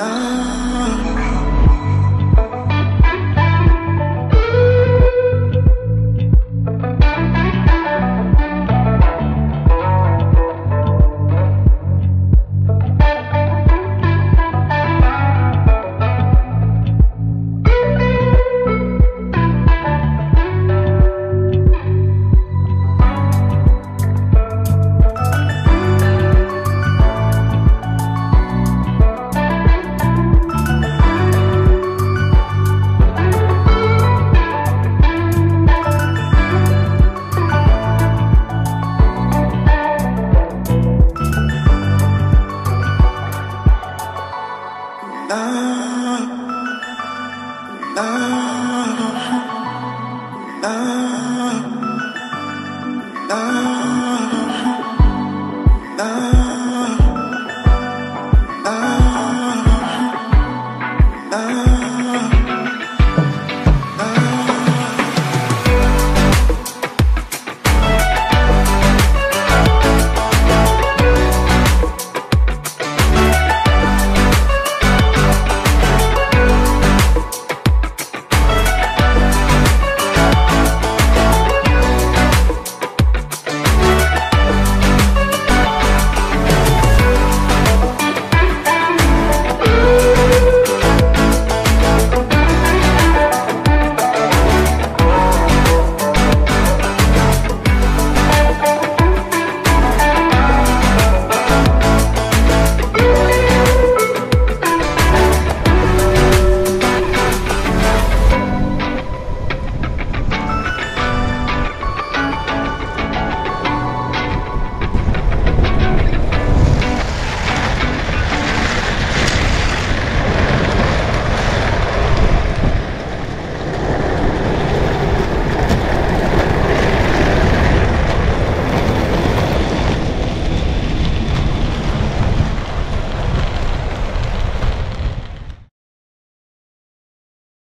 Ah.